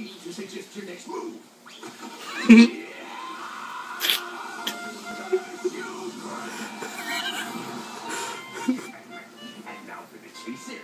Need to suggest your next move. and now for the chaser.